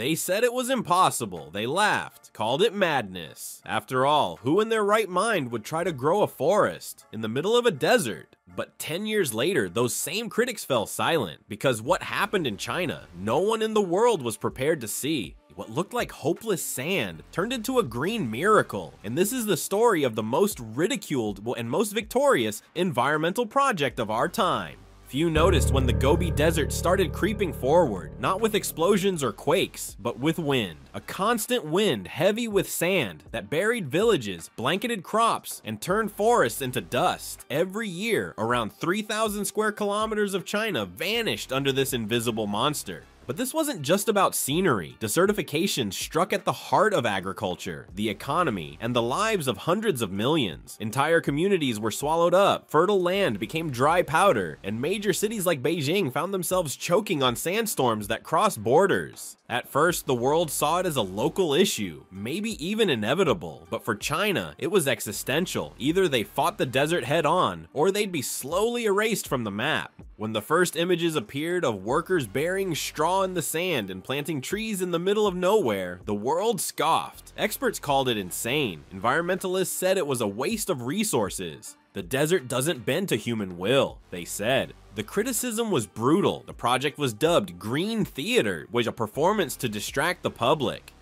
They said it was impossible, they laughed, called it madness. After all, who in their right mind would try to grow a forest in the middle of a desert? But 10 years later, those same critics fell silent because what happened in China, no one in the world was prepared to see. What looked like hopeless sand turned into a green miracle. And this is the story of the most ridiculed and most victorious environmental project of our time. Few noticed when the Gobi Desert started creeping forward, not with explosions or quakes, but with wind. A constant wind heavy with sand that buried villages, blanketed crops, and turned forests into dust. Every year, around 3,000 square kilometers of China vanished under this invisible monster. But this wasn't just about scenery. Desertification struck at the heart of agriculture, the economy, and the lives of hundreds of millions. Entire communities were swallowed up, fertile land became dry powder, and major cities like Beijing found themselves choking on sandstorms that crossed borders. At first, the world saw it as a local issue, maybe even inevitable, but for China, it was existential. Either they fought the desert head on, or they'd be slowly erased from the map. When the first images appeared of workers burying straw in the sand and planting trees in the middle of nowhere, the world scoffed. Experts called it insane. Environmentalists said it was a waste of resources. The desert doesn't bend to human will, they said. The criticism was brutal. The project was dubbed Green Theater, which a performance to distract the public.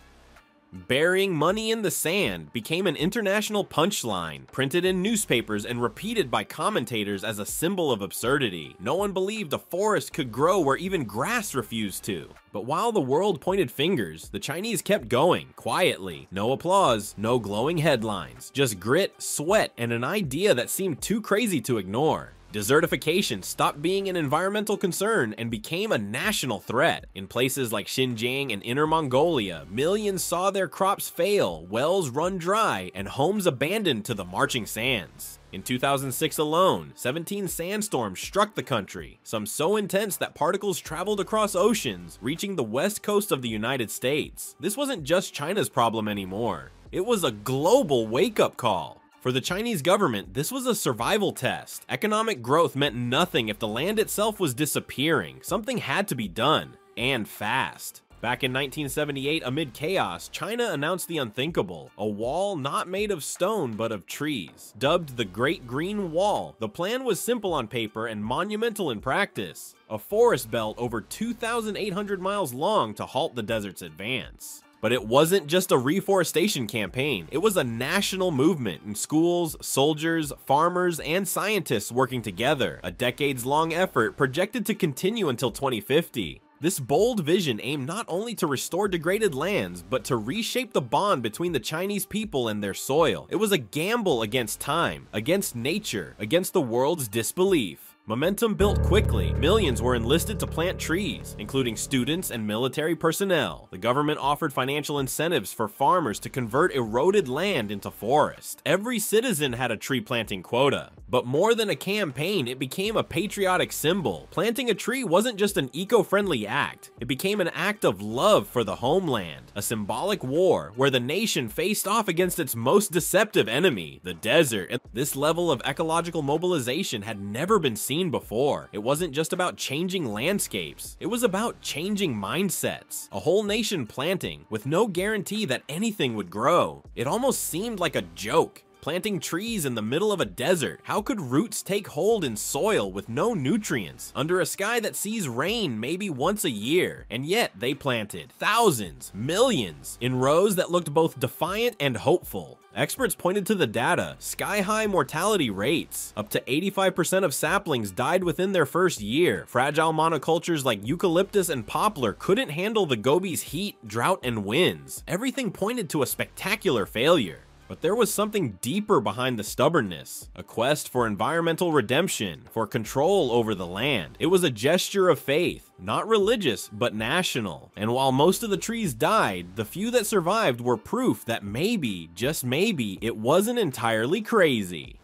Burying money in the sand became an international punchline, printed in newspapers and repeated by commentators as a symbol of absurdity. No one believed a forest could grow where even grass refused to. But while the world pointed fingers, the Chinese kept going, quietly. No applause, no glowing headlines, just grit, sweat, and an idea that seemed too crazy to ignore. Desertification stopped being an environmental concern and became a national threat. In places like Xinjiang and Inner Mongolia, millions saw their crops fail, wells run dry, and homes abandoned to the marching sands. In 2006 alone, 17 sandstorms struck the country, some so intense that particles traveled across oceans, reaching the west coast of the United States. This wasn't just China's problem anymore. It was a global wake-up call. For the Chinese government, this was a survival test. Economic growth meant nothing if the land itself was disappearing. Something had to be done, and fast. Back in 1978, amid chaos, China announced the unthinkable, a wall not made of stone but of trees. Dubbed the Great Green Wall, the plan was simple on paper and monumental in practice. A forest belt over 2,800 miles long to halt the desert's advance. But it wasn't just a reforestation campaign, it was a national movement in schools, soldiers, farmers, and scientists working together, a decades-long effort projected to continue until 2050. This bold vision aimed not only to restore degraded lands, but to reshape the bond between the Chinese people and their soil. It was a gamble against time, against nature, against the world's disbelief. Momentum built quickly. Millions were enlisted to plant trees, including students and military personnel. The government offered financial incentives for farmers to convert eroded land into forest. Every citizen had a tree planting quota. But more than a campaign, it became a patriotic symbol. Planting a tree wasn't just an eco-friendly act. It became an act of love for the homeland, a symbolic war where the nation faced off against its most deceptive enemy, the desert. This level of ecological mobilization had never been seen seen before. It wasn't just about changing landscapes, it was about changing mindsets. A whole nation planting, with no guarantee that anything would grow. It almost seemed like a joke. Planting trees in the middle of a desert, how could roots take hold in soil with no nutrients, under a sky that sees rain maybe once a year? And yet they planted thousands, millions, in rows that looked both defiant and hopeful. Experts pointed to the data, sky-high mortality rates. Up to 85% of saplings died within their first year. Fragile monocultures like eucalyptus and poplar couldn't handle the Gobi's heat, drought, and winds. Everything pointed to a spectacular failure. But there was something deeper behind the stubbornness, a quest for environmental redemption, for control over the land. It was a gesture of faith, not religious, but national. And while most of the trees died, the few that survived were proof that maybe, just maybe, it wasn't entirely crazy.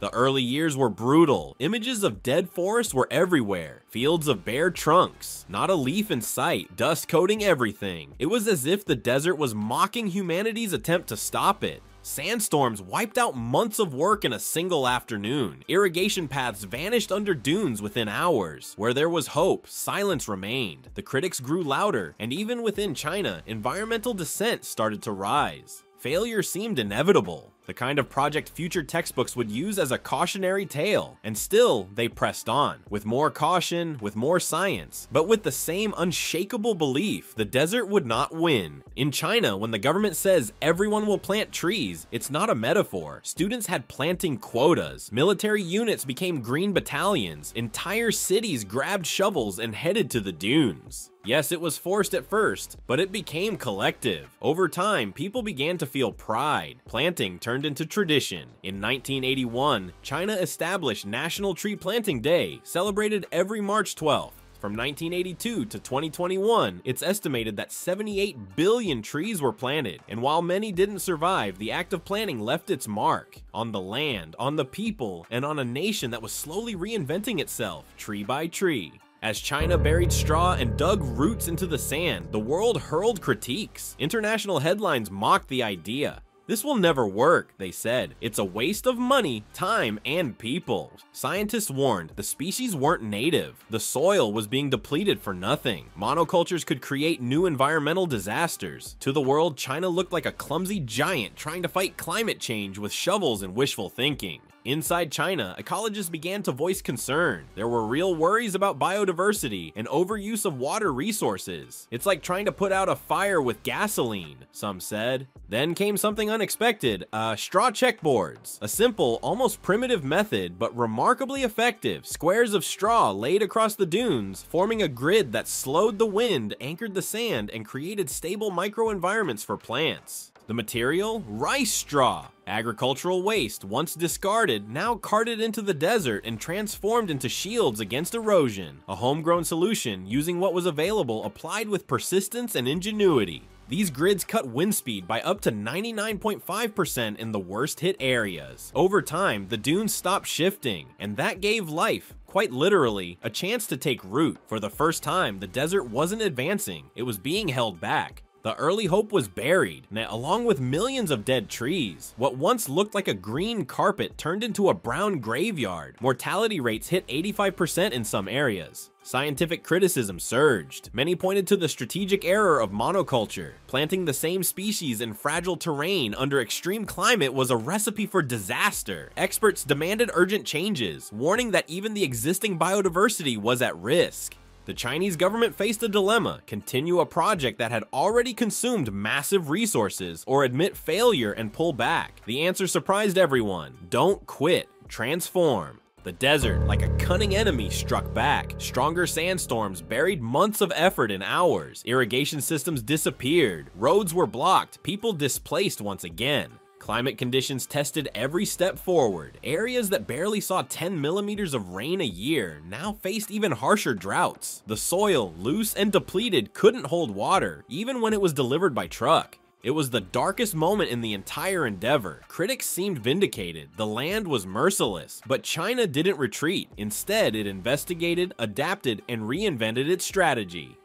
The early years were brutal. Images of dead forests were everywhere. Fields of bare trunks. Not a leaf in sight. Dust coating everything. It was as if the desert was mocking humanity's attempt to stop it. Sandstorms wiped out months of work in a single afternoon. Irrigation paths vanished under dunes within hours. Where there was hope, silence remained. The critics grew louder, and even within China, environmental dissent started to rise. Failure seemed inevitable, the kind of project future textbooks would use as a cautionary tale, and still they pressed on, with more caution, with more science, but with the same unshakable belief the desert would not win. In China, when the government says everyone will plant trees, it's not a metaphor. Students had planting quotas, military units became green battalions, entire cities grabbed shovels and headed to the dunes. Yes, it was forced at first, but it became collective. Over time, people began to feel pride. Planting turned into tradition. In 1981, China established National Tree Planting Day, celebrated every March 12th. From 1982 to 2021, it's estimated that 78 billion trees were planted, and while many didn't survive, the act of planting left its mark on the land, on the people, and on a nation that was slowly reinventing itself, tree by tree. As China buried straw and dug roots into the sand, the world hurled critiques. International headlines mocked the idea. This will never work, they said. It's a waste of money, time, and people. Scientists warned the species weren't native. The soil was being depleted for nothing. Monocultures could create new environmental disasters. To the world, China looked like a clumsy giant trying to fight climate change with shovels and wishful thinking. Inside China, ecologists began to voice concern. There were real worries about biodiversity and overuse of water resources. It's like trying to put out a fire with gasoline, some said. Then came something unexpected, uh, straw checkboards. A simple, almost primitive method, but remarkably effective. Squares of straw laid across the dunes, forming a grid that slowed the wind, anchored the sand, and created stable microenvironments for plants. The material? Rice straw. Agricultural waste, once discarded, now carted into the desert and transformed into shields against erosion. A homegrown solution using what was available applied with persistence and ingenuity. These grids cut wind speed by up to 99.5% in the worst hit areas. Over time, the dunes stopped shifting, and that gave life, quite literally, a chance to take root. For the first time, the desert wasn't advancing, it was being held back. The early hope was buried, along with millions of dead trees. What once looked like a green carpet turned into a brown graveyard. Mortality rates hit 85% in some areas. Scientific criticism surged. Many pointed to the strategic error of monoculture. Planting the same species in fragile terrain under extreme climate was a recipe for disaster. Experts demanded urgent changes, warning that even the existing biodiversity was at risk the Chinese government faced a dilemma, continue a project that had already consumed massive resources, or admit failure and pull back. The answer surprised everyone, don't quit, transform. The desert, like a cunning enemy, struck back. Stronger sandstorms buried months of effort in hours. Irrigation systems disappeared. Roads were blocked. People displaced once again. Climate conditions tested every step forward. Areas that barely saw 10 millimeters of rain a year now faced even harsher droughts. The soil, loose and depleted, couldn't hold water, even when it was delivered by truck. It was the darkest moment in the entire endeavor. Critics seemed vindicated. The land was merciless. But China didn't retreat. Instead, it investigated, adapted, and reinvented its strategy.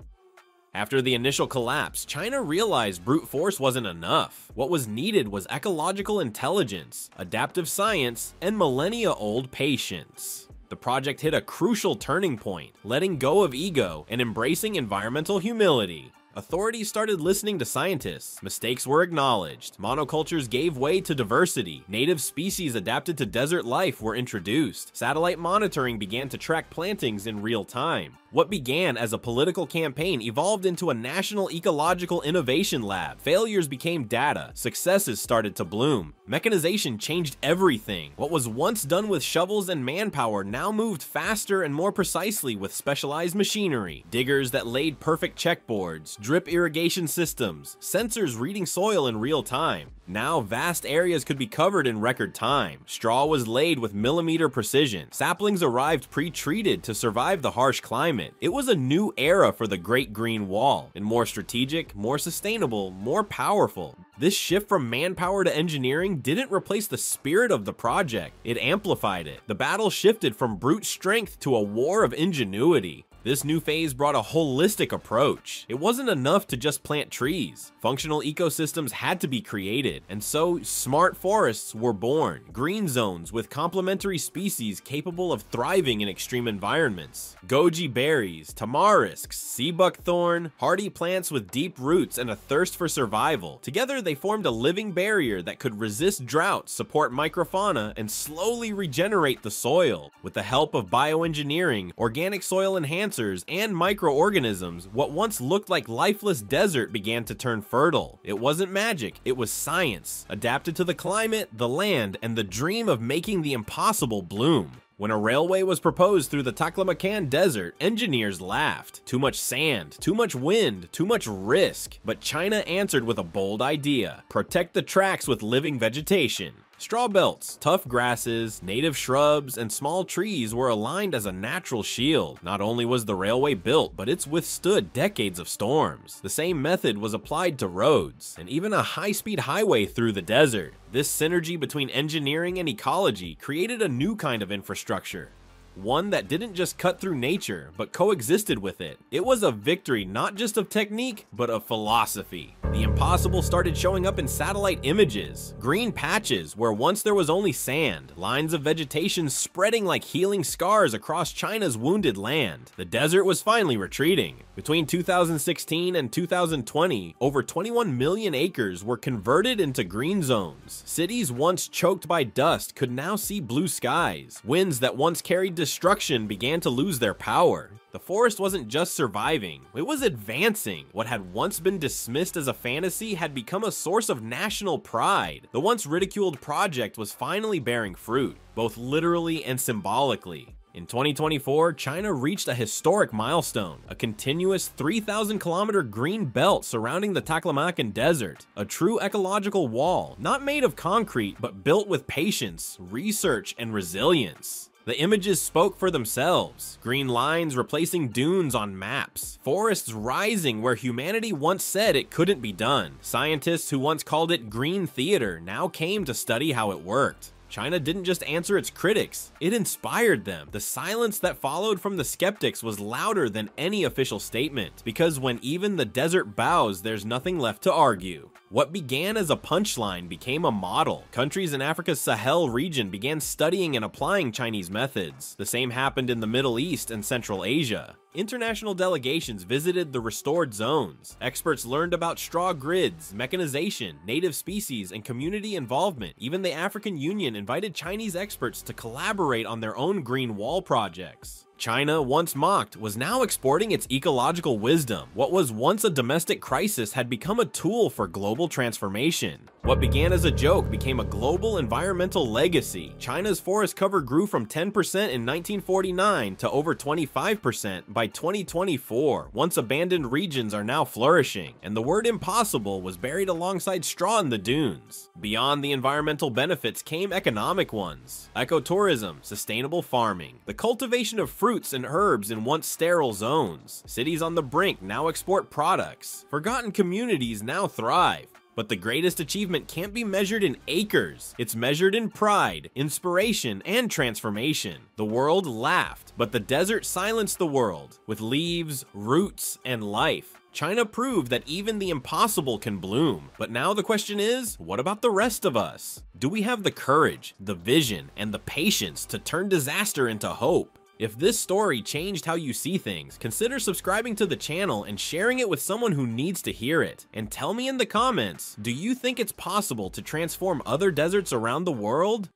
After the initial collapse, China realized brute force wasn't enough. What was needed was ecological intelligence, adaptive science, and millennia-old patience. The project hit a crucial turning point, letting go of ego and embracing environmental humility. Authorities started listening to scientists, mistakes were acknowledged, monocultures gave way to diversity, native species adapted to desert life were introduced, satellite monitoring began to track plantings in real time, what began as a political campaign evolved into a national ecological innovation lab. Failures became data, successes started to bloom. Mechanization changed everything. What was once done with shovels and manpower now moved faster and more precisely with specialized machinery. Diggers that laid perfect checkboards, drip irrigation systems, sensors reading soil in real time. Now vast areas could be covered in record time. Straw was laid with millimeter precision. Saplings arrived pre-treated to survive the harsh climate. It was a new era for the Great Green Wall, and more strategic, more sustainable, more powerful. This shift from manpower to engineering didn't replace the spirit of the project, it amplified it. The battle shifted from brute strength to a war of ingenuity. This new phase brought a holistic approach. It wasn't enough to just plant trees. Functional ecosystems had to be created, and so smart forests were born. Green zones with complementary species capable of thriving in extreme environments. Goji berries, tamarisks, sea buckthorn, hardy plants with deep roots and a thirst for survival. Together they formed a living barrier that could resist drought, support microfauna, and slowly regenerate the soil. With the help of bioengineering, organic soil enhancers, and microorganisms, what once looked like lifeless desert began to turn fertile. It wasn't magic, it was science, adapted to the climate, the land, and the dream of making the impossible bloom. When a railway was proposed through the Taklamakan Desert, engineers laughed. Too much sand, too much wind, too much risk. But China answered with a bold idea. Protect the tracks with living vegetation. Straw belts, tough grasses, native shrubs, and small trees were aligned as a natural shield. Not only was the railway built, but it's withstood decades of storms. The same method was applied to roads, and even a high-speed highway through the desert. This synergy between engineering and ecology created a new kind of infrastructure, one that didn't just cut through nature, but coexisted with it. It was a victory not just of technique, but of philosophy. The impossible started showing up in satellite images. Green patches where once there was only sand, lines of vegetation spreading like healing scars across China's wounded land. The desert was finally retreating. Between 2016 and 2020, over 21 million acres were converted into green zones. Cities once choked by dust could now see blue skies. Winds that once carried destruction began to lose their power. The forest wasn't just surviving, it was advancing. What had once been dismissed as a fantasy had become a source of national pride. The once ridiculed project was finally bearing fruit, both literally and symbolically. In 2024, China reached a historic milestone, a continuous 3,000 kilometer green belt surrounding the Taklamakan Desert, a true ecological wall, not made of concrete, but built with patience, research, and resilience. The images spoke for themselves. Green lines replacing dunes on maps. Forests rising where humanity once said it couldn't be done. Scientists who once called it green theater now came to study how it worked. China didn't just answer its critics, it inspired them. The silence that followed from the skeptics was louder than any official statement, because when even the desert bows, there's nothing left to argue. What began as a punchline became a model. Countries in Africa's Sahel region began studying and applying Chinese methods. The same happened in the Middle East and Central Asia. International delegations visited the restored zones. Experts learned about straw grids, mechanization, native species, and community involvement. Even the African Union invited Chinese experts to collaborate on their own green wall projects. China, once mocked, was now exporting its ecological wisdom. What was once a domestic crisis had become a tool for global transformation. What began as a joke became a global environmental legacy. China's forest cover grew from 10% in 1949 to over 25% by 2024. Once abandoned regions are now flourishing, and the word impossible was buried alongside straw in the dunes. Beyond the environmental benefits came economic ones. Ecotourism, sustainable farming, the cultivation of fruits and herbs in once sterile zones. Cities on the brink now export products. Forgotten communities now thrive. But the greatest achievement can't be measured in acres. It's measured in pride, inspiration, and transformation. The world laughed, but the desert silenced the world with leaves, roots, and life. China proved that even the impossible can bloom. But now the question is, what about the rest of us? Do we have the courage, the vision, and the patience to turn disaster into hope? If this story changed how you see things, consider subscribing to the channel and sharing it with someone who needs to hear it. And tell me in the comments, do you think it's possible to transform other deserts around the world?